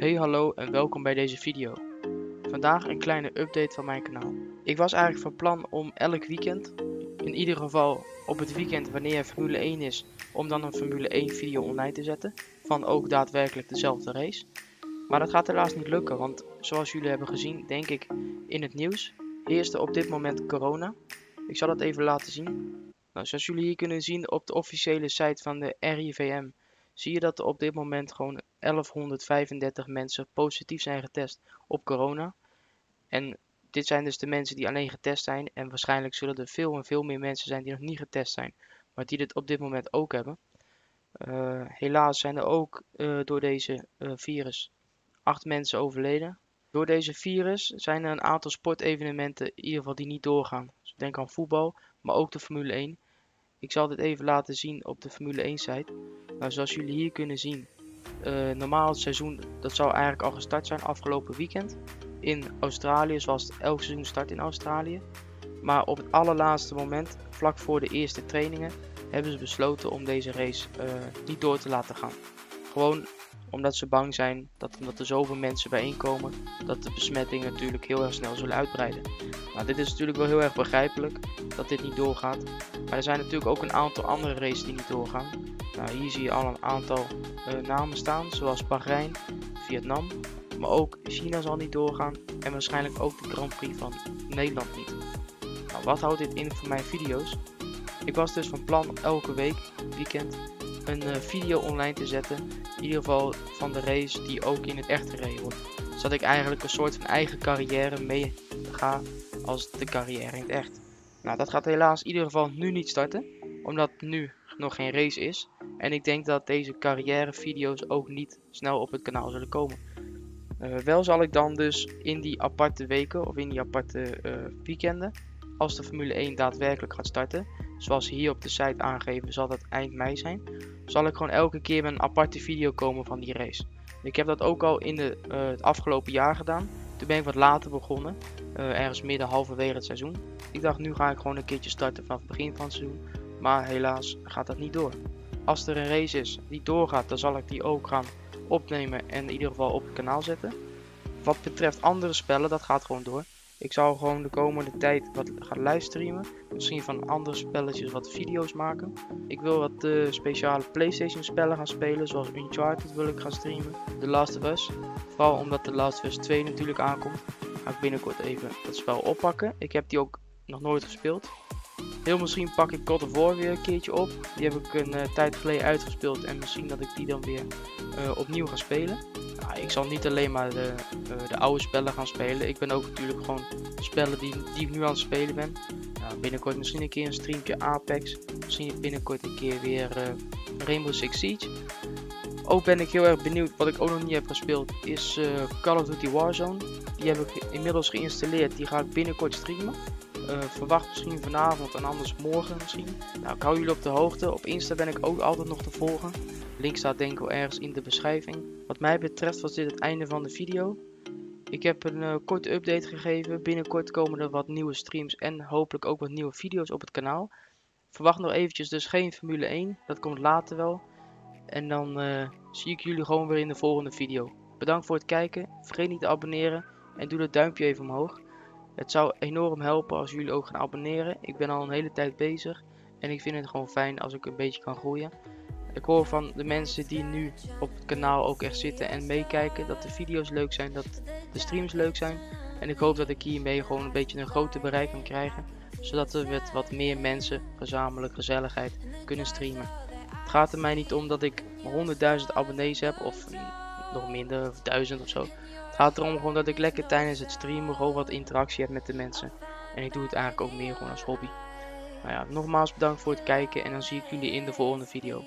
Hey hallo en welkom bij deze video. Vandaag een kleine update van mijn kanaal. Ik was eigenlijk van plan om elk weekend, in ieder geval op het weekend wanneer er Formule 1 is, om dan een Formule 1 video online te zetten. Van ook daadwerkelijk dezelfde race. Maar dat gaat helaas niet lukken, want zoals jullie hebben gezien, denk ik in het nieuws, heerste op dit moment corona. Ik zal het even laten zien. Nou, zoals jullie hier kunnen zien op de officiële site van de RIVM, zie je dat er op dit moment gewoon 1135 mensen positief zijn getest op corona. En dit zijn dus de mensen die alleen getest zijn. En waarschijnlijk zullen er veel en veel meer mensen zijn die nog niet getest zijn, maar die dit op dit moment ook hebben. Uh, helaas zijn er ook uh, door deze uh, virus acht mensen overleden. Door deze virus zijn er een aantal sportevenementen in ieder geval die niet doorgaan. Dus denk aan voetbal, maar ook de Formule 1. Ik zal dit even laten zien op de Formule 1 site. Nou, zoals jullie hier kunnen zien, uh, normaal het seizoen dat zou eigenlijk al gestart zijn afgelopen weekend in Australië, zoals het elk seizoen start in Australië. Maar op het allerlaatste moment, vlak voor de eerste trainingen, hebben ze besloten om deze race uh, niet door te laten gaan. Gewoon omdat ze bang zijn dat omdat er zoveel mensen bijeenkomen, dat de besmetting natuurlijk heel erg snel zullen uitbreiden. Nou, dit is natuurlijk wel heel erg begrijpelijk dat dit niet doorgaat. Maar er zijn natuurlijk ook een aantal andere races die niet doorgaan. Nou, hier zie je al een aantal uh, namen staan, zoals Bahrein, Vietnam. Maar ook China zal niet doorgaan en waarschijnlijk ook de Grand Prix van Nederland niet. Nou, wat houdt dit in voor mijn video's? Ik was dus van plan elke week, weekend, een uh, video online te zetten. In ieder geval van de race die ook in het echt gereden wordt. Zodat ik eigenlijk een soort van eigen carrière mee ga als de carrière in het echt. Nou, dat gaat helaas in ieder geval nu niet starten. Omdat nu nog geen race is. En ik denk dat deze carrière video's ook niet snel op het kanaal zullen komen. Uh, wel zal ik dan dus in die aparte weken of in die aparte uh, weekenden, als de Formule 1 daadwerkelijk gaat starten, zoals hier op de site aangeven, zal dat eind mei zijn, zal ik gewoon elke keer met een aparte video komen van die race. Ik heb dat ook al in de, uh, het afgelopen jaar gedaan. Toen ben ik wat later begonnen, ergens midden halverwege het seizoen. Ik dacht nu ga ik gewoon een keertje starten vanaf het begin van het seizoen, maar helaas gaat dat niet door. Als er een race is die doorgaat, dan zal ik die ook gaan opnemen en in ieder geval op het kanaal zetten. Wat betreft andere spellen, dat gaat gewoon door. Ik zal gewoon de komende tijd wat gaan livestreamen. Misschien van andere spelletjes wat video's maken. Ik wil wat uh, speciale Playstation spellen gaan spelen. Zoals Uncharted wil ik gaan streamen. The Last of Us. Vooral omdat The Last of Us 2 natuurlijk aankomt. Ga ik binnenkort even dat spel oppakken. Ik heb die ook nog nooit gespeeld. Heel misschien pak ik God of War weer een keertje op. Die heb ik een uh, tijd geleden uitgespeeld. En misschien dat ik die dan weer uh, opnieuw ga spelen. Ik zal niet alleen maar de, uh, de, oude spellen gaan spelen. Ik ben ook natuurlijk gewoon spellen die, die ik nu aan het spelen ben. Binnenkort misschien een keer een streamje Apex. Misschien binnenkort een keer weer Rainbow Six Siege. Ook ben ik heel erg benieuwd, wat ik ook nog niet heb gespeeld, is Call of Duty Warzone. Die heb ik inmiddels geïnstalleerd. Die ga ik binnenkort streamen. Uh, verwacht misschien vanavond en anders morgen misschien. Nou, ik hou jullie op de hoogte. Op Insta ben ik ook altijd nog te volgen. Link staat denk ik wel ergens in de beschrijving. Wat mij betreft was dit het einde van de video. Ik heb een uh, korte update gegeven. Binnenkort komen er wat nieuwe streams en hopelijk ook wat nieuwe video's op het kanaal. Verwacht nog eventjes dus geen Formule 1. Dat komt later wel. En dan uh, zie ik jullie gewoon weer in de volgende video. Bedankt voor het kijken. Vergeet niet te abonneren. En doe dat duimpje even omhoog. Het zou enorm helpen als jullie ook gaan abonneren. Ik ben al een hele tijd bezig. En ik vind het gewoon fijn als ik een beetje kan groeien. Ik hoor van de mensen die nu op het kanaal ook echt zitten en meekijken. Dat de video's leuk zijn, dat de streams leuk zijn. En ik hoop dat ik hiermee gewoon een beetje een groter bereik kan krijgen. Zodat we met wat meer mensen gezamenlijk gezelligheid kunnen streamen. Het gaat er mij niet om dat ik 100.000 abonnees heb of nog minder of 1000 of zo. Gaat erom gewoon dat ik lekker tijdens het streamen gewoon wat interactie heb met de mensen. En ik doe het eigenlijk ook meer gewoon als hobby. Nou ja, nogmaals bedankt voor het kijken en dan zie ik jullie in de volgende video.